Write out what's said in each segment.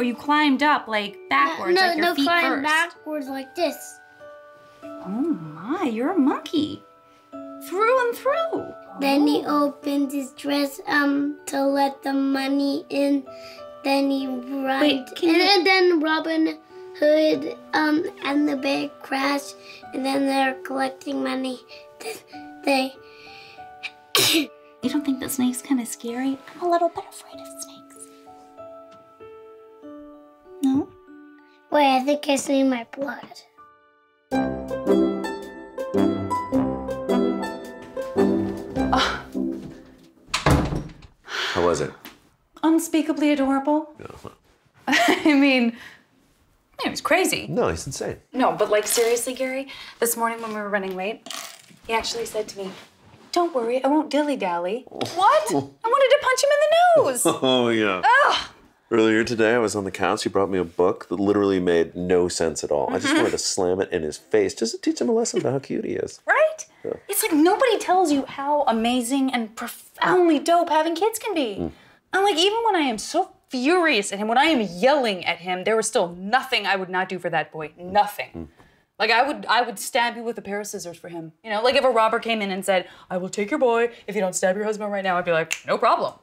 Or you climbed up like backwards, no, like your no, feet climb first? backwards like this. Oh my, you're a monkey. Through and through. Then he opened his dress um to let the money in. Then he ride, can and, you- and then Robin Hood um and the bear crash, and then they're collecting money. They You don't think the snake's kind of scary? I'm a little bit afraid of snakes. Wait, I think I see my blood. Oh. How was it? Unspeakably adorable. I mean, it was crazy. No, he's insane. No, but like seriously, Gary, this morning when we were running late, he actually said to me, Don't worry, I won't dilly dally. Oh. what? I wanted to punch him in the nose. Oh yeah. Ugh. Earlier today, I was on the couch. He brought me a book that literally made no sense at all. I just mm-hmm. wanted to slam it in his face just to teach him a lesson about how cute he is. Right? It's like nobody tells you how amazing and profoundly dope having kids can be. Mm. And like even when I am so furious at him, when I am yelling at him, there was still nothing I would not do for that boy. Nothing. Mm. Like I would I would stab you with a pair of scissors for him. You know, like if a robber came in and said, I will take your boy if you don't stab your husband right now, I'd be like, no problem.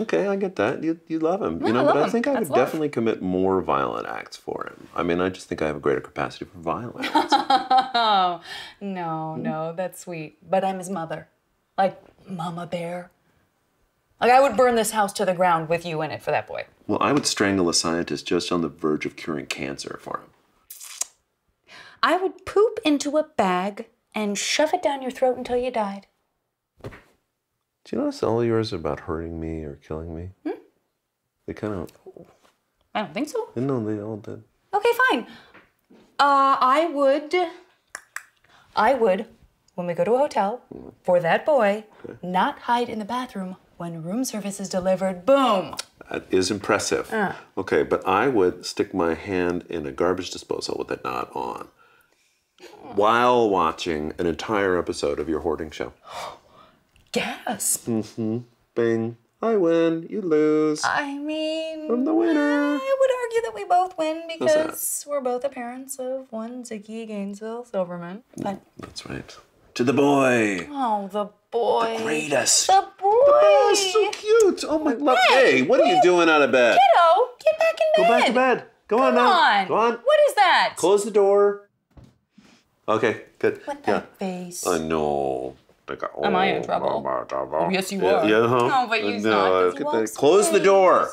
Okay, I get that. You, you love him, you I know. love But I him. think I That's would love. definitely commit more violent acts for him. I mean, I just think I have a greater capacity for violence. Oh, no, no, that's sweet. But I'm his mother. Like Mama Bear. Like I would burn this house to the ground with you in it for that boy. well, I would strangle a scientist just on the verge of curing cancer for him. I would poop into a bag and shove it down your throat until you died. Do you notice all yours are about hurting me or killing me? Hmm? They kind of. I don't think so. No, they all did. Okay, fine. Uh, I would. I would, when we go to a hotel, for that boy, not hide in the bathroom when room service is delivered. Boom. That is impressive. Ah. Okay, but I would stick my hand in a garbage disposal with it not on while watching an entire episode of your hoarding show. Gasp. Mm-hmm. Bing. I win, you lose. I mean, I'm the winner. I would argue that we both win because we're both the parents of one Ziggy Gainesville Silverman. But That's right. To the boy. oh, the boy, The Greatest. the boy, The Oh, so cute. Oh my love. Hey, what are you doing out of bed? Kiddo, get back in bed. Go back to bed. Go on Come now. on. Go on. What is that? Close the door. Okay, good. What yeah. that face? I know. Like, Am I in oh, trouble? Oh, yes, you are. Yeah, huh? No, but you No, not, 'cause look at that. Close the door.